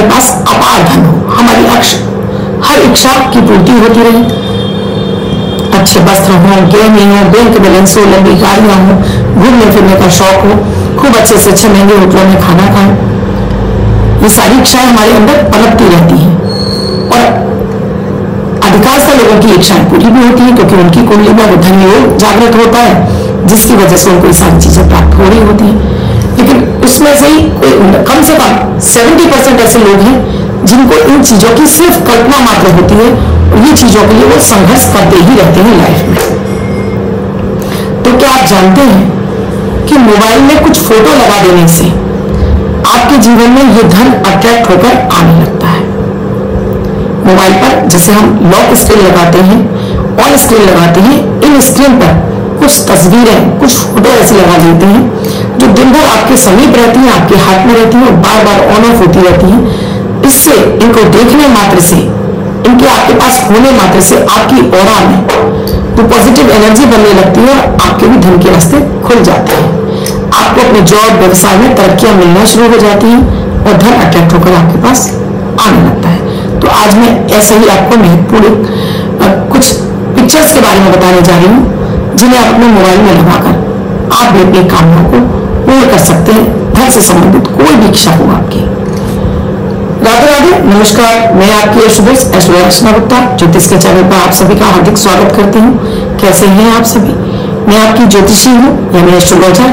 हमारे पास अपार धन हो, हमारी अक्ष हर इच्छा की पूर्ति होती रहे। अच्छे वस्त्र हो, गेहूँ हो, बैंक बैलेंस हो, लंबी गाड़ियाँ हो, घूमने फिरने का शौक हो, खूब अच्छे से अच्छे महँगे होटलों में खाना खाएँ। ये सारी इच्छाएँ हमारे अंदर पलटती रहती हैं। और अधिकांशतः लोगों की इच्छाएँ पूरी भी होती है, क्योंकि उनकी कुंडली में वो धन योग जागृत होता है, जिसकी वजह से उनको सारी चीज़ें प्राप्त हो रही होती है। लेकिन उसमें से ही कोई कम से कम 70 परसेंट ऐसे लोग हैं जिनको इन चीज़ों की सिर्फ़ कल्पना मात्र होती है और ये चीज़ों के लिए वो संघर्ष करते ही रहते हैं लाइफ में। तो क्या आप जानते हैं कि मोबाइल में कुछ फ़ोटो लगा देने से आपके जीवन में ये धन अट्रैक्ट होकर आने लगता है। मोबाइल पर जैसे हम लॉक स्क्रीन लगाते हैं ऑन स्क्रीन लगाते हैं, इन स्क्रीन पर कुछ तस्वीरें, कुछ फ़ोटो ऐसे लगा देते हैं दिन भर आपके समीप रहती हैं, आपके हाथ में रहती हैं और बार बार ऑन ऑफ़ होती रहती हैं। इससे, इनको देखने मात्र से, इनके आपके पास होने मात्र से आपकी और तो पॉजिटिव एनर्जी बनने लगती है और आपके भी धन के रास्ते खुल जाते हैं। आपको अपने जॉब व्यवसाय में तरक्कियाँ मिलना शुरू हो जाती हैं और धन अट्रैक्ट होकर आपके पास आने लगता है। तो आज मैं ऐसे ही आपको महत्वपूर्ण कुछ पिक्चर्स के बारे में बताने जा रही हूँ, जिन्हें आप अपने मोबाइल में लगाकर आप भी अपनी कामनाओं को पूर्ण कर सकते हैं, धन से संबंधित कोई भी इच्छा हो आपकी। राधे राधे, नमस्कार, मैं आपकी सुबह ऐश्वर्या कृष्णा गुप्ता ज्योतिष के चैनल पर आप सभी का हार्दिक स्वागत करती हूँ। कैसे हैं आप सभी? मैं आपकी ज्योतिषी हूँ यानी एस्ट्रोलॉजर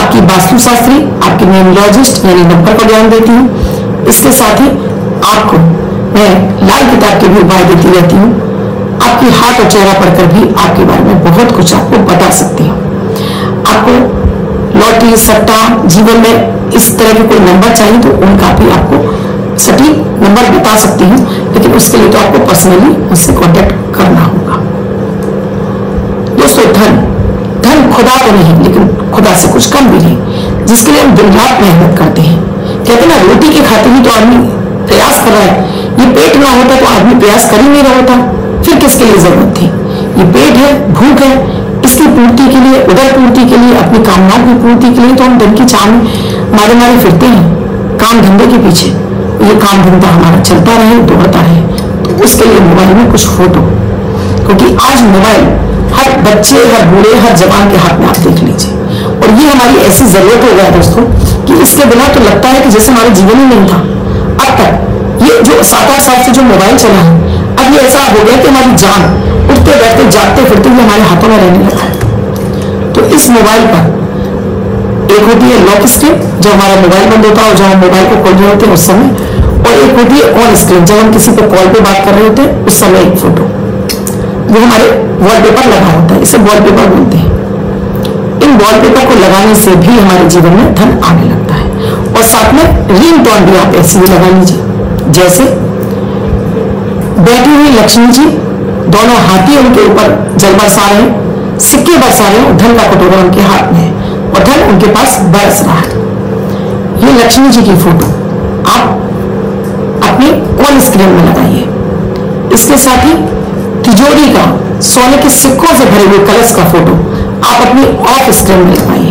आपकी वास्तु शास्त्री आपकी न्यूमोलॉजिस्ट यानी नंबर का ज्ञान देती हूँ। इसके साथ ही आपको मैं लाल किताब के भी उपाय देती रहती हूँ। आपकी हाथ और चेहरा पढ़कर भी आपके बारे में बहुत कुछ आपको बता सकती हूँ। आपको लॉटरी सट्टा जीवन में इस तरह के कोई नंबर चाहिए तो उनका भी आपको सटीक नंबर बता सकती हूँ, लेकिन उसके लिए तो आपको पर्सनली मुझसे कांटेक्ट करना होगा। दोस्तों, धन। धन खुदा तो नहीं, लेकिन खुदा से कुछ कम भी नहीं, जिसके लिए हम दिन रात मेहनत करते हैं। कहते ना, रोटी की खाते ही तो आदमी प्रयास कर रहा है। ये पेट ना होता तो आदमी प्रयास कर ही नहीं रहा होता। फिर किसके लिए ज़रूरत थी? ये पेट है, भूख है इसकी पूर्ति के लिए उदर पूर्ति के लिए, अपनी कामनाओं की पूर्ति के लिए तो हम धन की चाँद मारे मारे फिरते हैं, काम धंधे के पीछे। ये काम धंधा हमारा चलता रहे, दौड़ता रहे तो उसके लिए मोबाइल में कुछ हो फ़ोटो क्योंकि आज मोबाइल हर बच्चे, हर बूढ़े, हर जवान के हाथ में आप देख लीजिए। और ये हमारी ऐसी ज़रूरत हो गया दोस्तों, कि इसके बिना तो लगता है कि जैसे हमारे जीवन ही नहीं था। अब तक ये जो सात आठ साल से जो मोबाइल चला है, अब ये ऐसा हो गया कि हमारी जान उठते बैठते, जागते फिरते हुए हमारे हाथों में रहने लगा है। इस मोबाइल पर। एक होती है लॉक स्क्रीन जब हमारा मोबाइल बंद होता है और जब हम मोबाइल को खोल रहे होते हैं उस समय, और एक होती है ऑन स्क्रीन जब हम किसी को कॉल पे बात कर रहे होते हैं, उस समय एक फ़ोटो वो हमारे वॉलपेपर लगा होता है, इसे वॉलपेपर बोलते हैं। इन वॉलपेपर को लगाने से भी हमारे जीवन में धन आने लगता है। और साथ में रिंग टोन भी आप ऐसे ही लगा लीजिए। जैसे, बैठी हुई लक्ष्मी जी, दोनों हाथी उनके ऊपर जल बरसा रहे हैं सिक्के बरसा रहे हैं धन का कटोरा उनके हाथ में है और धन उनके पास बरस रहा है। ये लक्ष्मी जी की फ़ोटो। आप अपने ऑन स्क्रीन में लगाइए। इसके साथ ही तिजोरी का, सोने के सिक्कों से भरे हुए कलश का फ़ोटो आप अपनी ऑफ़ स्क्रीन में लगाइए।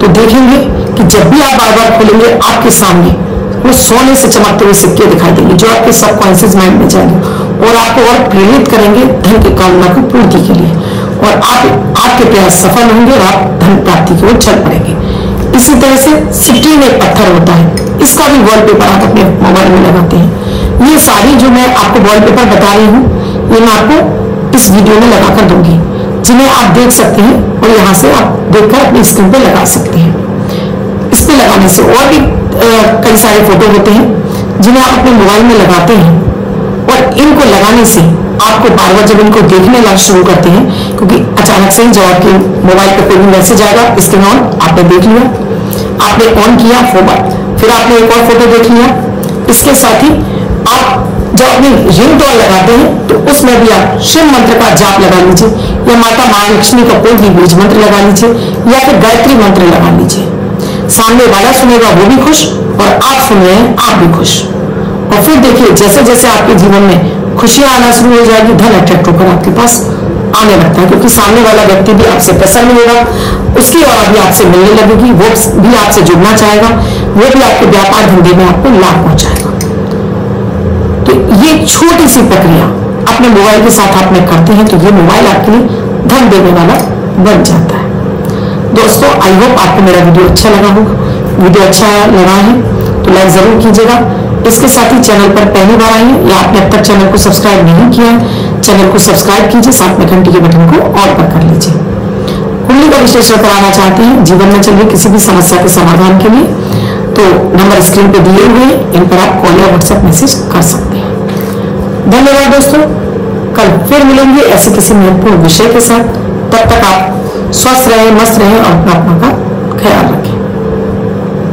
तो देखेंगे कि जब भी आप बार बार खोलेंगे, आपके सामने वो सोने से चमकते हुए सिक्के दिखाई देंगे, जो आपके सबकॉन्शियस माइंड में जाएँगे और आपको और प्रेरित करेंगे धन की कामना की पूर्ति के लिए। आपके प्रयास सफल होंगे और आप धन प्राप्ति की ओर चल पड़ेंगे। इसी तरह से सिट्रीन एक पत्थर होता है, इसका भी वॉलपेपर आप अपने मोबाइल में लगाते हैं। ये सारी जो मैं आपको वॉलपेपर बता रही हूँ, ये मैं आपको इस वीडियो में लगाकर दूँगी। जिन्हें आप देख सकते हैं और यहाँ से आप देखकर अपनी स्क्रीन पर लगा सकते हैं। इस पे लगाने से और भी कई सारे फ़ोटो होते हैं, जिन्हें आप अपने मोबाइल में लगाते हैं। इनको लगाने से आपको बार बार जब इनको देखने लग शुरू करते हैं, क्योंकि अचानक से ही जब आपके मोबाइल पर कोई मैसेज आएगा स्क्रीन ऑन आपने देख लिया, आपने ऑन किया फ़ोन फिर आपने एक और फ़ोटो देख लिया। इसके साथ ही आप जब अपनी रिंग टोन लगाते हैं तो उसमें भी आप शिव मंत्र का जाप लगा लीजिए, या माता महालक्ष्मी का कोई भी बीज मंत्र लगा लीजिए, या फिर गायत्री मंत्र लगा लीजिए। सामने वाला सुनेगा, वो भी खुश, और आप सुन रहे हैं, आप भी खुश। और फिर देखिए, जैसे जैसे आपके जीवन में खुशियाँ आना शुरू हो जाएगी, धन अट्रैक्ट होकर आपके पास आने लगता है, क्योंकि सामने वाला व्यक्ति भी आपसे प्रसन्न होगा उसकी और भी आपसे मिलने लगेगी, वो भी आपसे जुड़ना चाहेगा, वो भी आपके व्यापार धंधे में आपको लाभ पहुंचाएगा। तो ये छोटी सी प्रक्रिया, अपने मोबाइल के साथ आप में करते हैं तो ये मोबाइल आपके लिए धन देने वाला बन जाता है। दोस्तों आई होप आपको मेरा वीडियो अच्छा लगा होगा। वीडियो अच्छा लगा है तो लाइक ज़रूर कीजिएगा। इसके साथ ही चैनल पर पहली बार आइए या आपने अब तक चैनल को सब्सक्राइब नहीं किया चैनल को सब्सक्राइब कीजिए, साथ में घंटी के बटन को ऑल पर कर लीजिए। कुंडली का विश्लेषण कराना चाहते हैं। जीवन में चलिए किसी भी समस्या के समाधान के लिए। तो नंबर स्क्रीन पर दिए हुए इन पर आप कॉल या व्हाट्सएप मैसेज कर सकते हैं। धन्यवाद दोस्तों। कल फिर मिलेंगे ऐसे किसी महत्वपूर्ण विषय के साथ। तब तक आप स्वस्थ रहें, मस्त रहें और अपना अपना का ख्याल रखें।